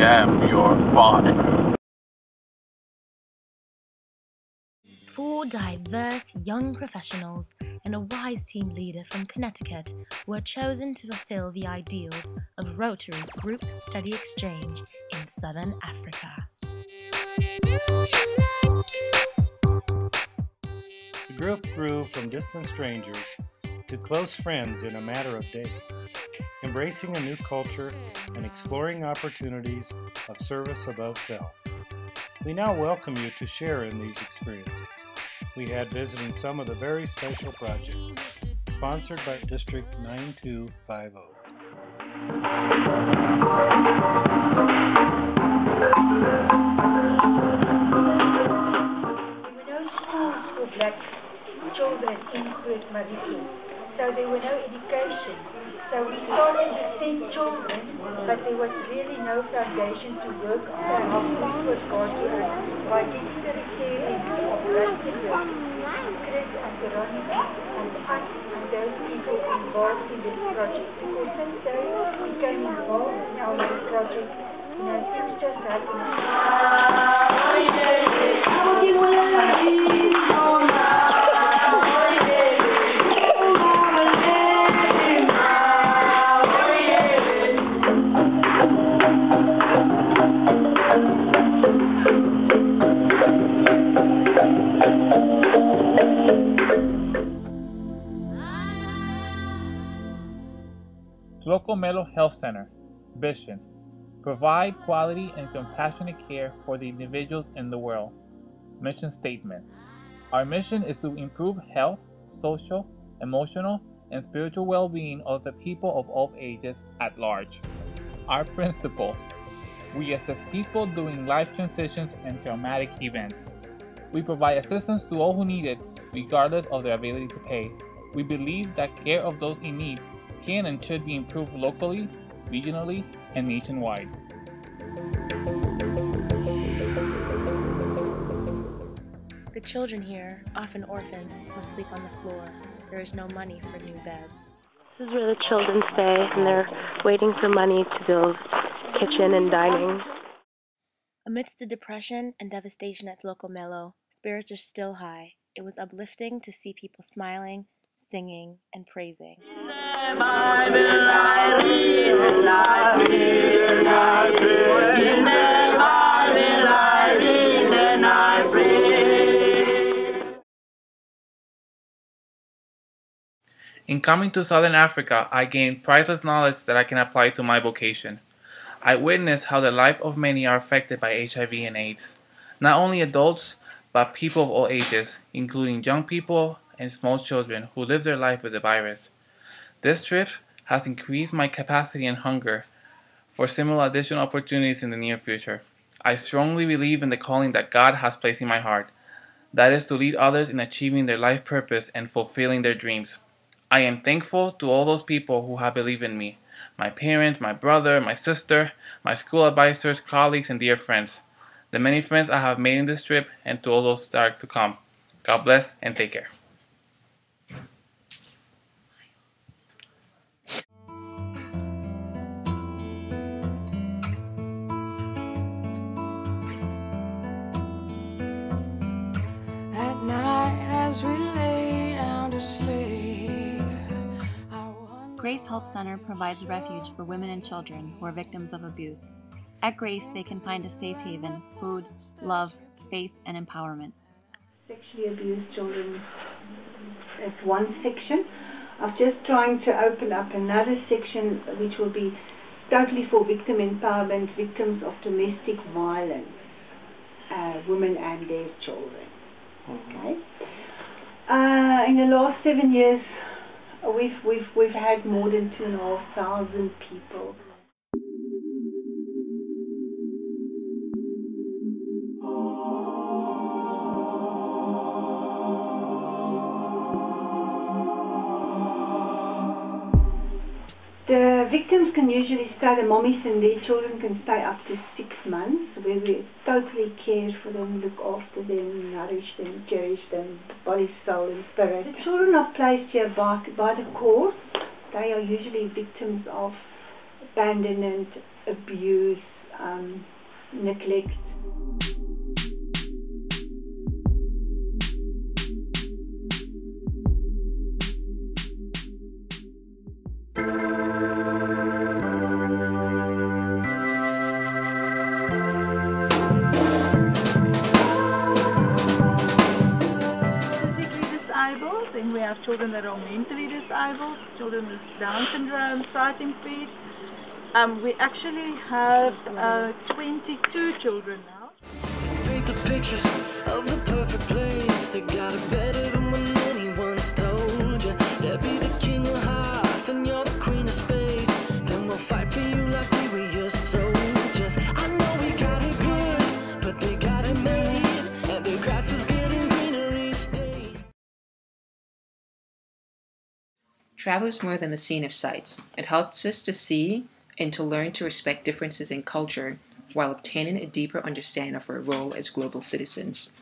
am your father. Four diverse young professionals and a wise team leader from Connecticut were chosen to fulfill the ideals of Rotary's Group Study Exchange in Southern Africa. The group grew from distant strangers to close friends in a matter of days, embracing a new culture and exploring opportunities of service above self. We now welcome you to share in these experiences. We had visiting some of the very special projects sponsored by District 9250. There were no schools for black children in Groot Maritzburg, so there were no education. So we started to send children, but there was really no foundation to work on. So our food was gone to us by getting the care of Rustenburg, Chris and Veronica and us and those people involved in this project. Because since they became involved in our new project, you know, things just happened. Health Center Vision Provide quality and compassionate care for the individuals in the world. Mission Statement Our mission is to improve health, social, emotional, and spiritual well being of the people of all ages at large. Our principles We assist people during life transitions and traumatic events. We provide assistance to all who need it, regardless of their ability to pay. We believe that care of those in need can and should be improved locally, regionally, and nationwide. The children here, often orphans, must sleep on the floor. There is no money for new beds. This is where the children stay, and they're waiting for money to build kitchen and dining. Amidst the depression and devastation at Local Melo, spirits are still high. It was uplifting to see people smiling, singing, and praising. In coming to Southern Africa, I gained priceless knowledge that I can apply to my vocation. I witnessed how the life of many are affected by HIV and AIDS. Not only adults, but people of all ages, including young people and small children who live their life with the virus. This trip has increased my capacity and hunger for similar additional opportunities in the near future. I strongly believe in the calling that God has placed in my heart. That is to lead others in achieving their life purpose and fulfilling their dreams. I am thankful to all those people who have believed in me my parents, my brother, my sister, my school advisors, colleagues, and dear friends. The many friends I have made in this trip, and to all those that are to come. God bless and take care. Grace Help Center provides refuge for women and children who are victims of abuse. At Grace, they can find a safe haven, food, love, faith, and empowerment. sexually abused children. That's one section. I'm just trying to open up another section which will be totally for victim empowerment, victims of domestic violence, uh, women and their children. Okay. Uh, in the last seven years, we've we've we've had more than two and a half thousand people The victims can usually stay, the mummies and their children can stay up to six months where we totally care for them, look after them, nourish them, cherish them, body, soul and spirit. The children are placed here by, by the court. They are usually victims of abandonment, abuse, um, neglect. Children that are mentally disabled, children with Down syndrome, sighting impaired. Um, we actually have uh, 22 children now. And you're the queen of space. Then we'll fight for you like we were your soldiers. Travel is more than the scene of sights. It helps us to see and to learn to respect differences in culture while obtaining a deeper understanding of our role as global citizens.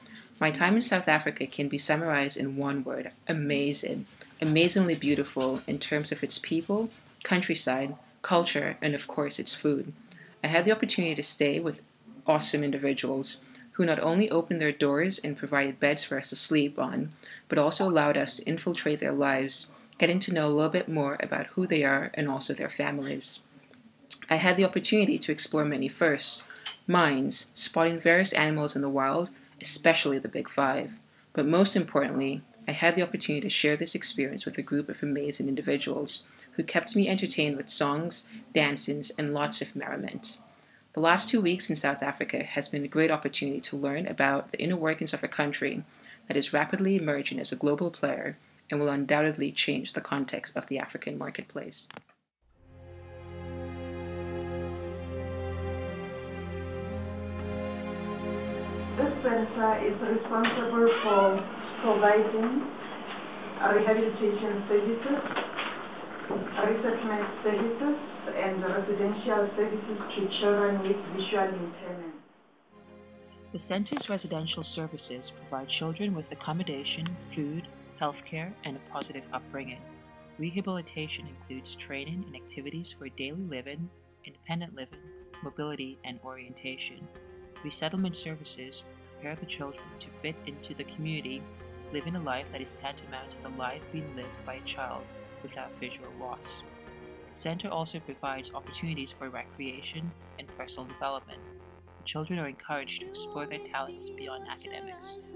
My time in South Africa can be summarized in one word amazing. Amazingly beautiful in terms of its people, countryside, culture, and of course its food. I had the opportunity to stay with awesome individuals who not only opened their doors and provided beds for us to sleep on, but also allowed us to infiltrate their lives, getting to know a little bit more about who they are and also their families. I had the opportunity to explore many firsts, mines, spotting various animals in the wild, especially the big five. But most importantly, I had the opportunity to share this experience with a group of amazing individuals who kept me entertained with songs, dances, and lots of merriment. The last two weeks in South Africa has been a great opportunity to learn about the inner workings of a country that is rapidly emerging as a global player and will undoubtedly change the context of the African marketplace. This center is responsible for providing rehabilitation services, resettlement services, and residential services to children with visual impairment. The Center's residential services provide children with accommodation, food, healthcare, and a positive upbringing. Rehabilitation includes training and activities for daily living, independent living, mobility, and orientation. Resettlement services prepare the children to fit into the community, living a life that is tantamount to the life being lived by a child without visual loss. The center also provides opportunities for recreation and personal development. The children are encouraged to explore their talents beyond academics.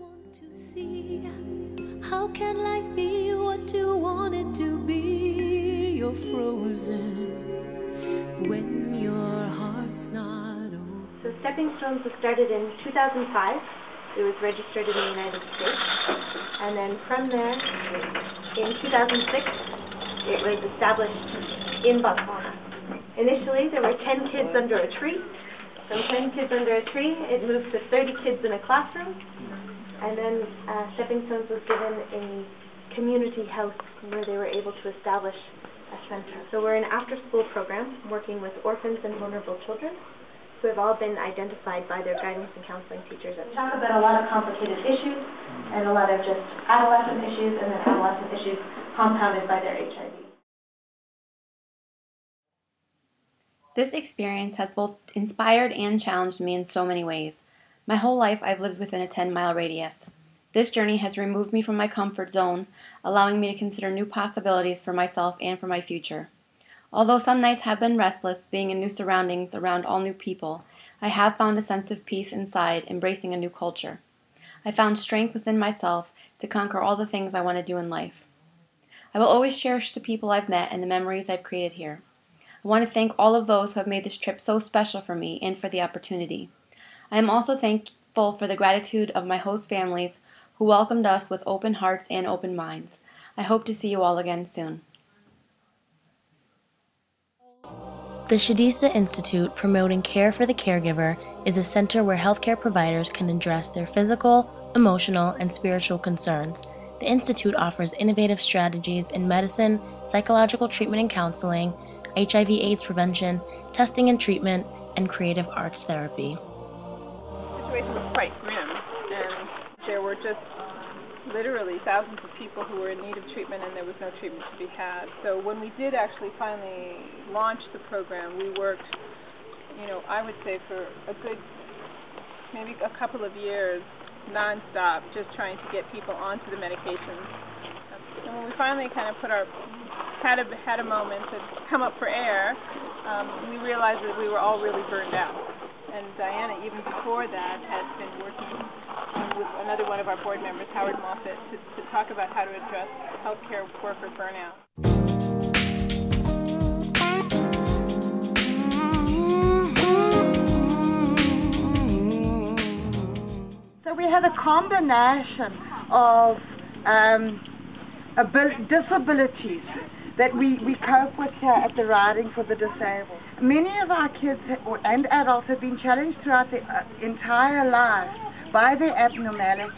How can life be what you want it to be? You're frozen when your heart's not open. So Stepping Stones was started in 2005. It was registered in the United States. And then from there, in 2006, it was established in Botswana. Initially, there were 10 kids under a tree. From 10 kids under a tree, it moved to 30 kids in a classroom. And then uh, Stepping Stones was given a community house where they were able to establish a center. So we're an after-school program working with orphans and vulnerable children who have all been identified by their guidance and counseling teachers. We talk about a lot of complicated issues and a lot of just adolescent issues and then adolescent issues compounded by their HIV. This experience has both inspired and challenged me in so many ways. My whole life I've lived within a 10 mile radius. This journey has removed me from my comfort zone, allowing me to consider new possibilities for myself and for my future. Although some nights have been restless, being in new surroundings around all new people, I have found a sense of peace inside, embracing a new culture. I found strength within myself to conquer all the things I want to do in life. I will always cherish the people I've met and the memories I've created here. I want to thank all of those who have made this trip so special for me and for the opportunity. I am also thankful for the gratitude of my host families who welcomed us with open hearts and open minds. I hope to see you all again soon. The Shadisa Institute, promoting care for the caregiver, is a center where healthcare providers can address their physical, emotional, and spiritual concerns. The Institute offers innovative strategies in medicine, psychological treatment and counseling, HIV/AIDS prevention, testing and treatment, and creative arts therapy. Situation was quite grim, and there were just literally thousands of people who were in need of treatment and there was no treatment to be had. So when we did actually finally launch the program, we worked you know, I would say for a good, maybe a couple of years, nonstop, just trying to get people onto the medications. And when we finally kind of put our had a had a moment to come up for air, um, we realized that we were all really burned out. And Diana, even before that, had been working with another one of our board members, Howard Moffett, to, to talk about how to address healthcare worker burnout. So we had a combination of um, abil- disabilities that we, we cope with here at the Riding for the Disabled. Many of our kids and adults have been challenged throughout their uh, entire lives by their abnormality.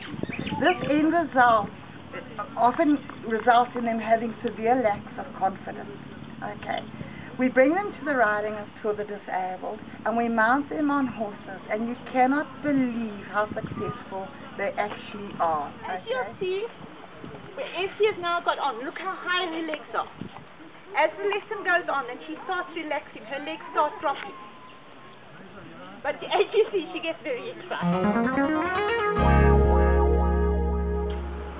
This end result often results in them having severe lacks of confidence. Okay. We bring them to the riding for the disabled and we mount them on horses and you cannot believe how successful they actually are. Okay? See, Effie has now got on. Look how high her legs are. As the lesson goes on and she starts relaxing, her legs start dropping. But as you see, she gets very excited.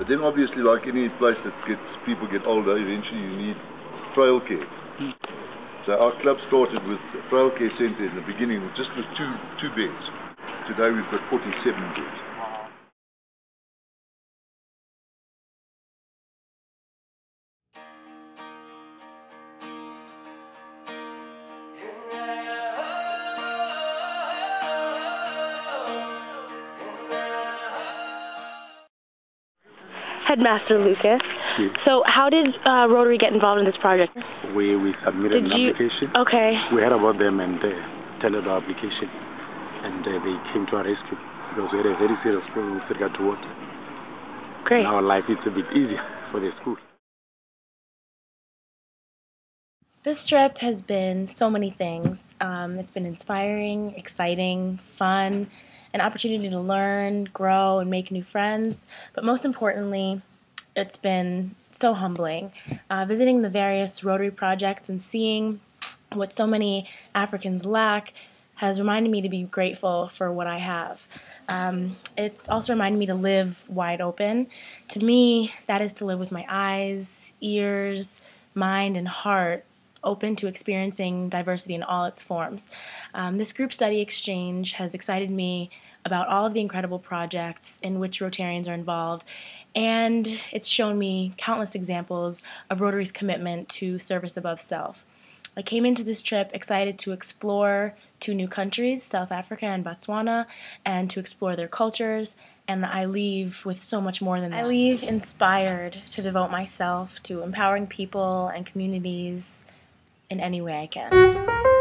But then obviously like any place that gets people get older, eventually you need frail care. So our club started with a frail care centre in the beginning just with two two beds. Today we've got 47 beds. Headmaster Lucas. So, how did uh, Rotary get involved in this project? We we submitted Did an you- application. Okay. We heard about them and uh, tendered our application, and uh, they came to our rescue because we had a very serious problem with regard to water. Great. Now life is a bit easier for the school. This trip has been so many things. Um, it's been inspiring, exciting, fun, an opportunity to learn, grow, and make new friends. But most importantly, it's been so humbling. Uh, visiting the various Rotary projects and seeing what so many Africans lack has reminded me to be grateful for what I have. Um, it's also reminded me to live wide open. To me, that is to live with my eyes, ears, mind, and heart open to experiencing diversity in all its forms. Um, this group study exchange has excited me about all of the incredible projects in which Rotarians are involved, and it's shown me countless examples of Rotary's commitment to service above self. I came into this trip excited to explore two new countries, South Africa and Botswana, and to explore their cultures. And I leave with so much more than that. I leave inspired to devote myself to empowering people and communities in any way I can.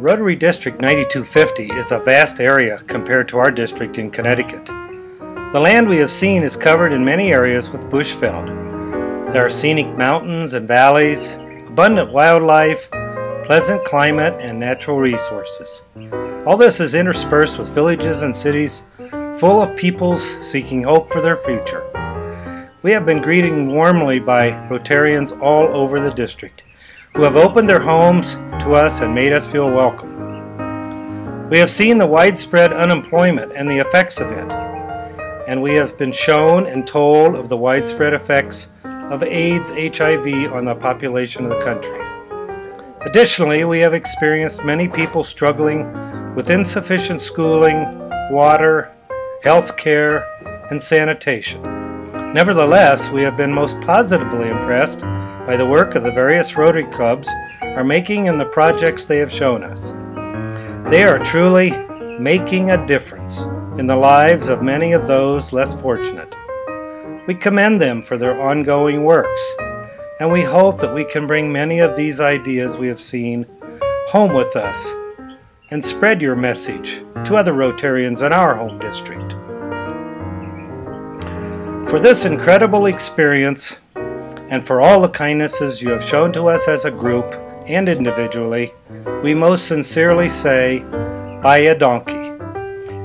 Rotary District 9250 is a vast area compared to our district in Connecticut. The land we have seen is covered in many areas with bushveld. There are scenic mountains and valleys, abundant wildlife, pleasant climate, and natural resources. All this is interspersed with villages and cities full of peoples seeking hope for their future. We have been greeted warmly by Rotarians all over the district who have opened their homes to us and made us feel welcome. We have seen the widespread unemployment and the effects of it, and we have been shown and told of the widespread effects of AIDS HIV on the population of the country. Additionally, we have experienced many people struggling with insufficient schooling, water, health care, and sanitation. Nevertheless, we have been most positively impressed by the work of the various Rotary Clubs are making in the projects they have shown us. They are truly making a difference in the lives of many of those less fortunate. We commend them for their ongoing works, and we hope that we can bring many of these ideas we have seen home with us and spread your message to other Rotarians in our home district. For this incredible experience and for all the kindnesses you have shown to us as a group and individually, we most sincerely say, Baie dankie.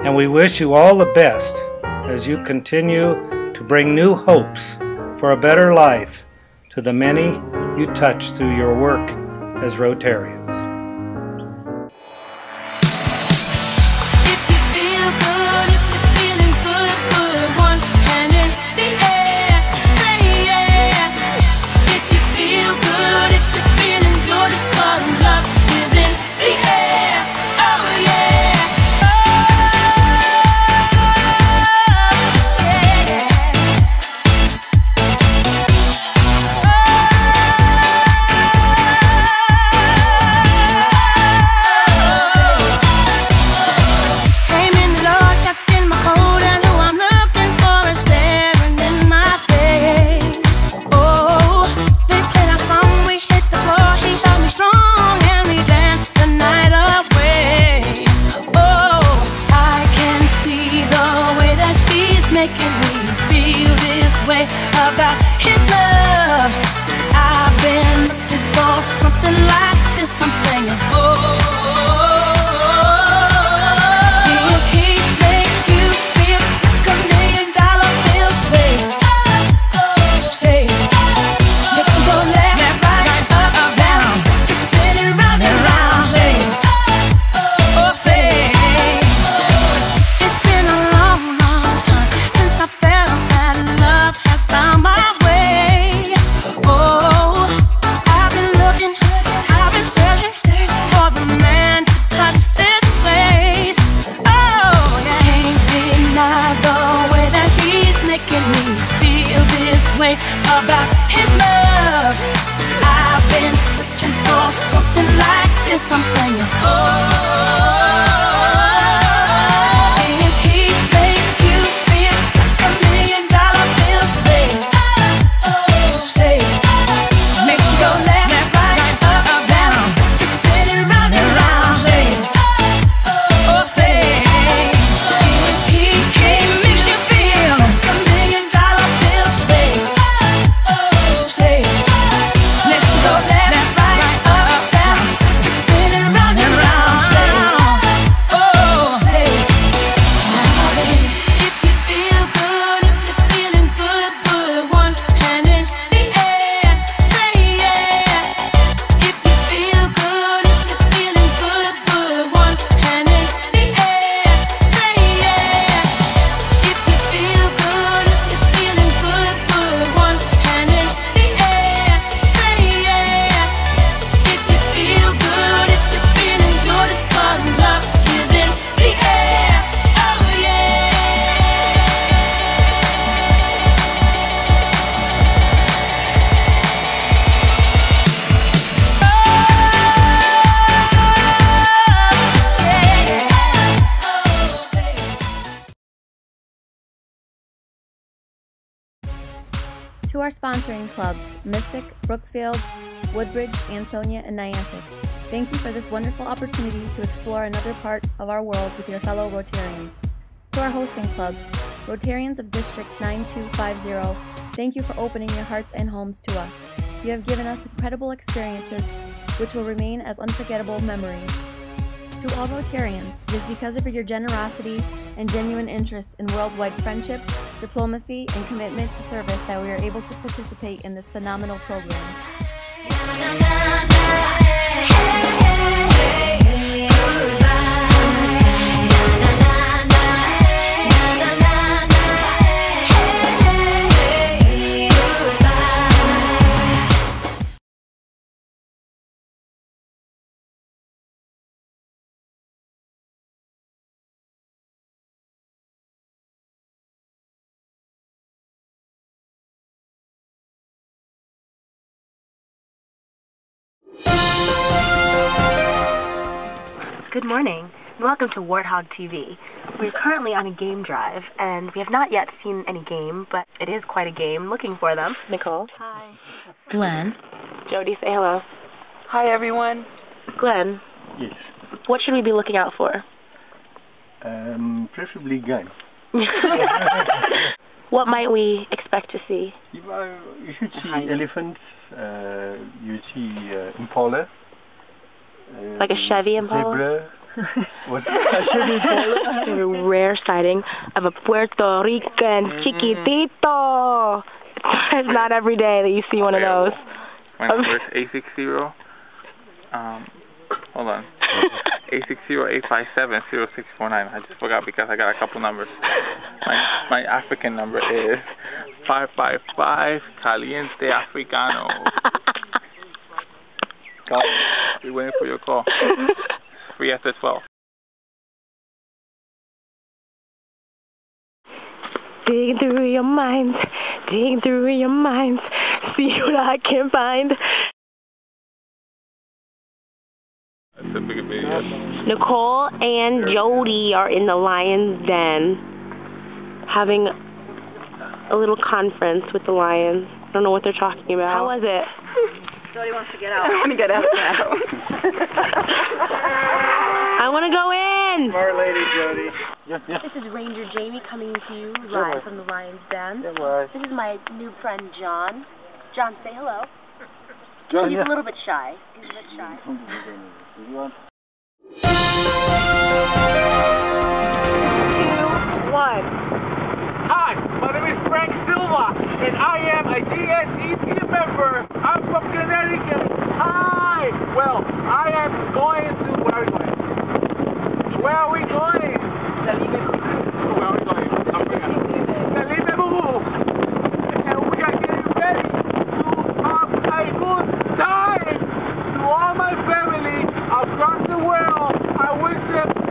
And we wish you all the best as you continue to bring new hopes for a better life to the many you touch through your work as Rotarians. Our sponsoring clubs, Mystic, Brookfield, Woodbridge, Ansonia, and Niantic, thank you for this wonderful opportunity to explore another part of our world with your fellow Rotarians. To our hosting clubs, Rotarians of District 9250, thank you for opening your hearts and homes to us. You have given us incredible experiences which will remain as unforgettable memories. To all Rotarians, it is because of your generosity and genuine interest in worldwide friendship, diplomacy, and commitment to service that we are able to participate in this phenomenal program. Good morning, and welcome to Warthog TV. We're currently on a game drive, and we have not yet seen any game, but it is quite a game. Looking for them. Nicole. Hi. Glenn. Jody, say hello. Hi, everyone. Glenn, Yes. what should we be looking out for? Um, preferably game. What might we expect to see? You, uh, you should see elephants. Uh, you see uh, impala. Uh, Like a Chevy Impala? Zebra. what? a Chevy impala. a rare sighting of a Puerto Rican chiquitito. It's not every day that you see one of those. My number is 860. Um, hold on. 860-857-0649. I just forgot because I got a couple numbers. My my African number is 555 Caliente Africano. Call. Be waiting for your call. Free after 12. Digging through your minds, digging through your minds, see what I can find. That's a big video. Nicole and Jody are in the lion's den having a little conference with the lions. I don't know what they're talking about. How was it? Jody wants to get out. I want to get out now. I want to go in. Smart lady, Jody. This is Ranger Jamie coming to you Yeah, live boy. from the Lion's Den. Yeah. This is my new friend John. John, say hello. John, He's yeah. a little bit shy. He's a bit shy. One. Hi, my name is Frank Silva, and I am a GSEP member. I'm from Connecticut. Hi. Well, I am going to where are we going? Where are we going? Where are we going? We are to. To all my family across the world, I wish them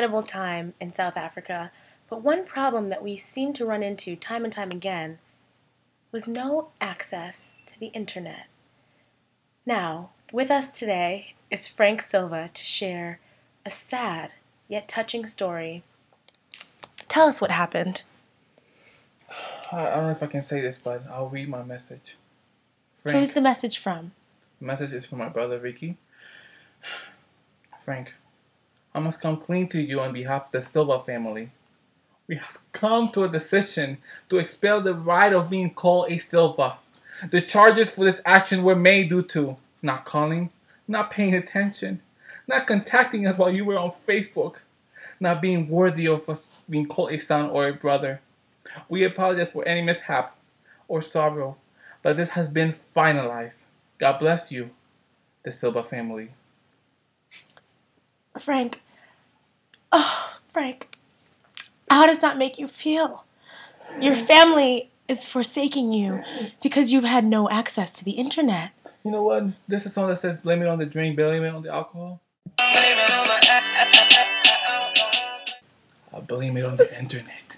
incredible time in South Africa, but one problem that we seem to run into time and time again was no access to the internet. Now, with us today is Frank Silva to share a sad yet touching story. Tell us what happened. I I don't know if I can say this, but I'll read my message. Who's the message from? The message is from my brother Ricky. Frank, I must come clean to you on behalf of the Silva family. We have come to a decision to expel the right of being called a Silva. The charges for this action were made due to not calling, not paying attention, not contacting us while you were on Facebook, not being worthy of us being called a son or a brother. We apologize for any mishap or sorrow, but this has been finalized. God bless you, the Silva family. Frank. Oh, Frank. How does that make you feel? Your family is forsaking you because you've had no access to the internet. You know what? There's a song that says blame it on the drink, blame it on the alcohol. I uh, blame it on the internet.